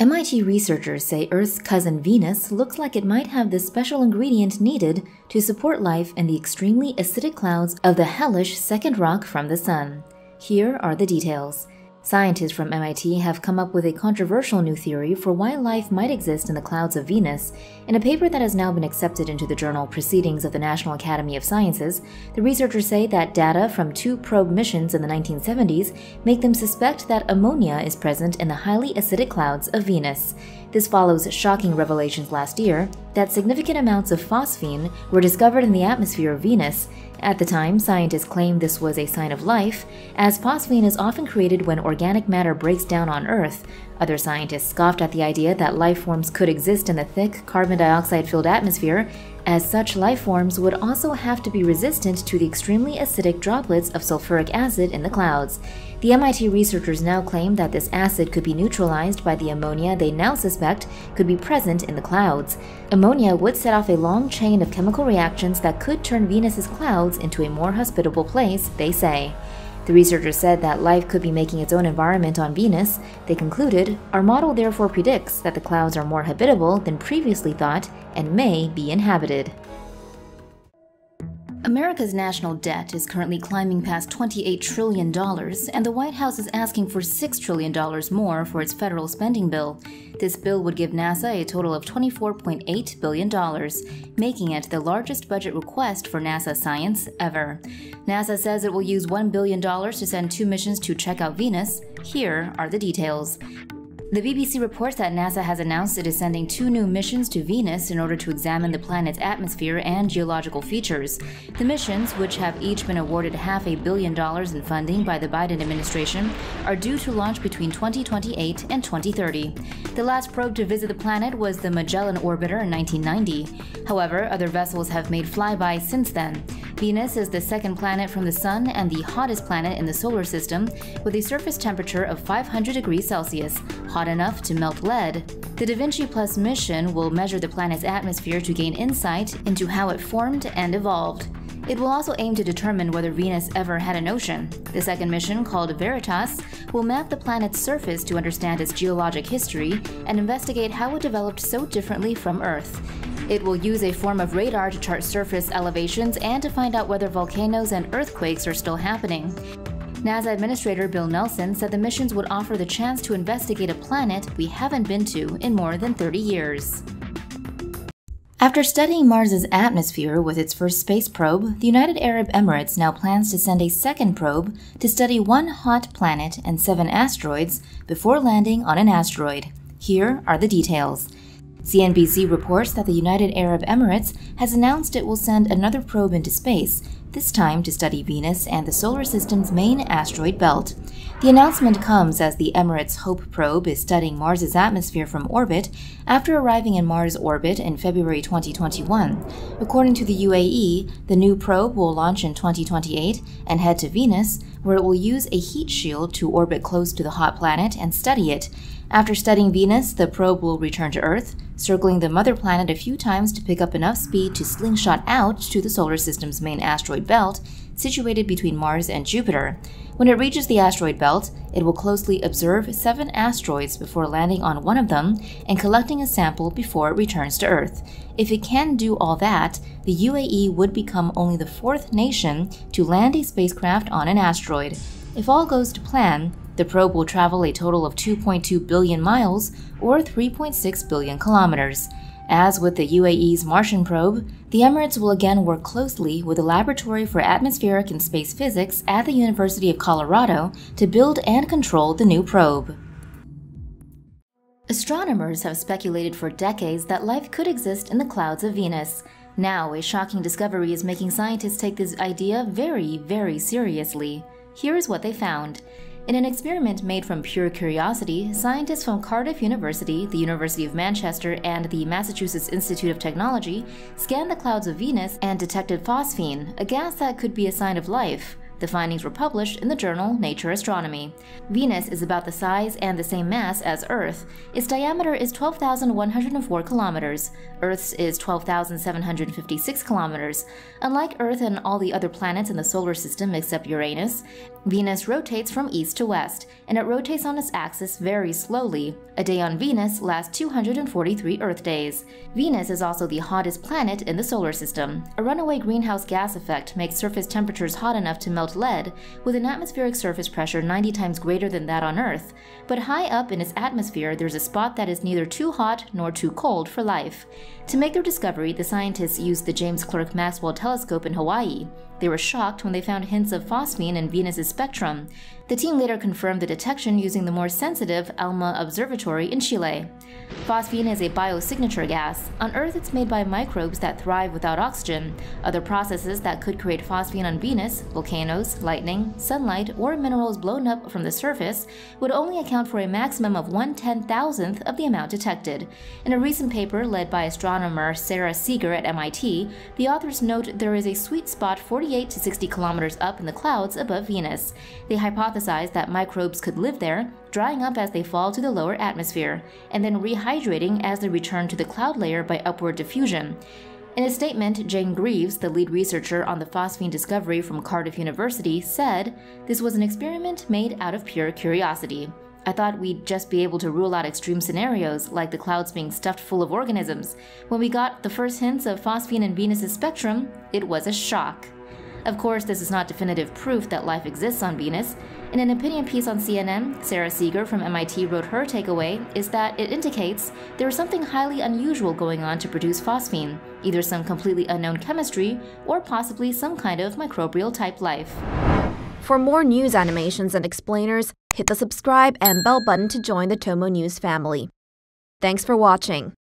MIT researchers say Earth's cousin Venus looks like it might have the special ingredient needed to support life in the extremely acidic clouds of the hellish second rock from the Sun. Here are the details. Scientists from MIT have come up with a controversial new theory for why life might exist in the clouds of Venus. In a paper that has now been accepted into the journal Proceedings of the National Academy of Sciences, the researchers say that data from two probe missions in the 1970s make them suspect that ammonia is present in the highly acidic clouds of Venus. This follows shocking revelations last year that significant amounts of phosphine were discovered in the atmosphere of Venus. At the time, scientists claimed this was a sign of life, as phosphine is often created when organic matter breaks down on Earth. Other scientists scoffed at the idea that life forms could exist in the thick, carbon dioxide filled atmosphere as such life forms would also have to be resistant to the extremely acidic droplets of sulfuric acid in the clouds. The MIT researchers now claim that this acid could be neutralized by the ammonia they now suspect could be present in the clouds. Ammonia would set off a long chain of chemical reactions that could turn Venus's clouds into a more hospitable place, they say. The researchers said that life could be making its own environment on Venus. They concluded, Our model therefore predicts that the clouds are more habitable than previously thought and may be inhabited. America's national debt is currently climbing past $28 trillion, and the White House is asking for $6 trillion more for its federal spending bill. This bill would give NASA a total of $24.8 billion, making it the largest budget request for NASA science ever. NASA says it will use $1 billion to send two missions to check out Venus. Here are the details. The BBC reports that NASA has announced it is sending two new missions to Venus in order to examine the planet's atmosphere and geological features. The missions, which have each been awarded half a billion dollars in funding by the Biden administration, are due to launch between 2028 and 2030. The last probe to visit the planet was the Magellan orbiter in 1990. However, other vessels have made flybys since then. Venus is the second planet from the Sun and the hottest planet in the solar system, with a surface temperature of 500 degrees Celsius, hot enough to melt lead. The Da Vinci Plus mission will measure the planet's atmosphere to gain insight into how it formed and evolved. It will also aim to determine whether Venus ever had an ocean. The second mission, called Veritas, will map the planet's surface to understand its geologic history and investigate how it developed so differently from Earth. It will use a form of radar to chart surface elevations and to find out whether volcanoes and earthquakes are still happening. NASA Administrator Bill Nelson said the missions would offer the chance to investigate a planet we haven't been to in more than 30 years. After studying Mars's atmosphere with its first space probe, the United Arab Emirates now plans to send a second probe to study one hot planet and seven asteroids before landing on an asteroid. Here are the details. CNBC reports that the United Arab Emirates has announced it will send another probe into space, this time to study Venus and the solar system's main asteroid belt. The announcement comes as the Emirates Hope probe is studying Mars's atmosphere from orbit after arriving in Mars orbit in February 2021. According to the UAE, the new probe will launch in 2028 and head to Venus, where it will use a heat shield to orbit close to the hot planet and study it. After studying Venus, the probe will return to Earth, circling the mother planet a few times to pick up enough speed to slingshot out to the solar system's main asteroid belt, situated between Mars and Jupiter. When it reaches the asteroid belt, it will closely observe seven asteroids before landing on one of them and collecting a sample before it returns to Earth. If it can do all that, the UAE would become only the fourth nation to land a spacecraft on an asteroid. If all goes to plan, the probe will travel a total of 2.2 billion miles, or 3.6 billion kilometers. As with the UAE's Martian probe, the Emirates will again work closely with the Laboratory for Atmospheric and Space Physics at the University of Colorado to build and control the new probe. Astronomers have speculated for decades that life could exist in the clouds of Venus. Now, a shocking discovery is making scientists take this idea very, very seriously. Here is what they found. In an experiment made from pure curiosity, scientists from Cardiff University, the University of Manchester, and the Massachusetts Institute of Technology scanned the clouds of Venus and detected phosphine, a gas that could be a sign of life. The findings were published in the journal Nature Astronomy. Venus is about the size and the same mass as Earth. Its diameter is 12,104 kilometers. Earth's is 12,756 kilometers. Unlike Earth and all the other planets in the solar system except Uranus, Venus rotates from east to west, and it rotates on its axis very slowly. A day on Venus lasts 243 Earth days. Venus is also the hottest planet in the solar system. A runaway greenhouse gas effect makes surface temperatures hot enough to melt lead, with an atmospheric surface pressure 90 times greater than that on Earth. But high up in its atmosphere, there's a spot that is neither too hot nor too cold for life. To make their discovery, the scientists used the James Clerk Maxwell telescope in Hawaii. They were shocked when they found hints of phosphine in Venus's spectrum. The team later confirmed the detection using the more sensitive ALMA Observatory in Chile. Phosphine is a biosignature gas. On Earth, it's made by microbes that thrive without oxygen. Other processes that could create phosphine on Venus, volcanoes, lightning, sunlight, or minerals blown up from the surface, would only account for a maximum of one ten thousandth of the amount detected. In a recent paper led by astronomer Sarah Seager at MIT, the authors note there is a sweet spot 48 to 60 kilometers up in the clouds above Venus. They hypothesize hypothesized that microbes could live there, drying up as they fall to the lower atmosphere, and then rehydrating as they return to the cloud layer by upward diffusion. In a statement, Jane Greaves, the lead researcher on the phosphine discovery from Cardiff University, said, This was an experiment made out of pure curiosity. I thought we'd just be able to rule out extreme scenarios, like the clouds being stuffed full of organisms. When we got the first hints of phosphine in Venus's spectrum, it was a shock. Of course, this is not definitive proof that life exists on Venus. In an opinion piece on CNN, Sarah Seager from MIT wrote her takeaway is that it indicates there is something highly unusual going on to produce phosphine, either some completely unknown chemistry or possibly some kind of microbial type life. For more news animations and explainers, hit the subscribe and bell button to join the Tomo News family. Thanks for watching.